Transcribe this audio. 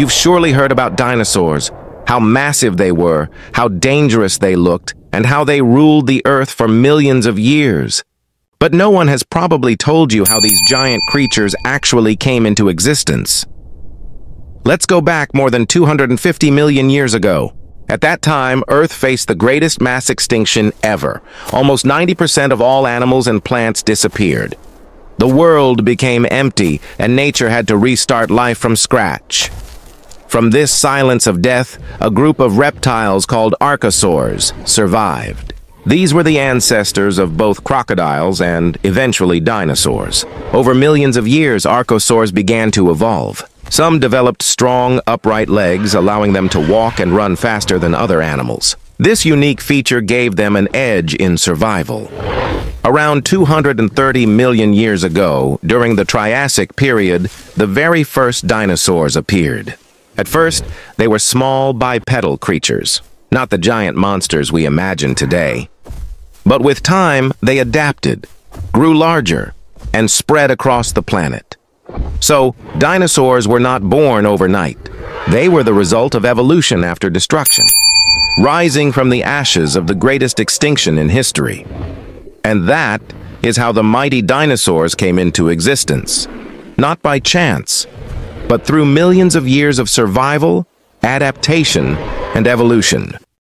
You've surely heard about dinosaurs, how massive they were, how dangerous they looked, and how they ruled the Earth for millions of years. But no one has probably told you how these giant creatures actually came into existence. Let's go back more than 250 million years ago. At that time, Earth faced the greatest mass extinction ever. Almost 90% of all animals and plants disappeared. The world became empty, and nature had to restart life from scratch. From this silence of death, a group of reptiles called archosaurs survived. These were the ancestors of both crocodiles and, eventually, dinosaurs. Over millions of years, archosaurs began to evolve. Some developed strong, upright legs, allowing them to walk and run faster than other animals. This unique feature gave them an edge in survival. Around 230 million years ago, during the Triassic period, the very first dinosaurs appeared. At first, they were small bipedal creatures, not the giant monsters we imagine today. But with time, they adapted, grew larger, and spread across the planet. So, dinosaurs were not born overnight. They were the result of evolution after destruction, rising from the ashes of the greatest extinction in history. And that is how the mighty dinosaurs came into existence. Not by chance, but through millions of years of survival, adaptation, and evolution.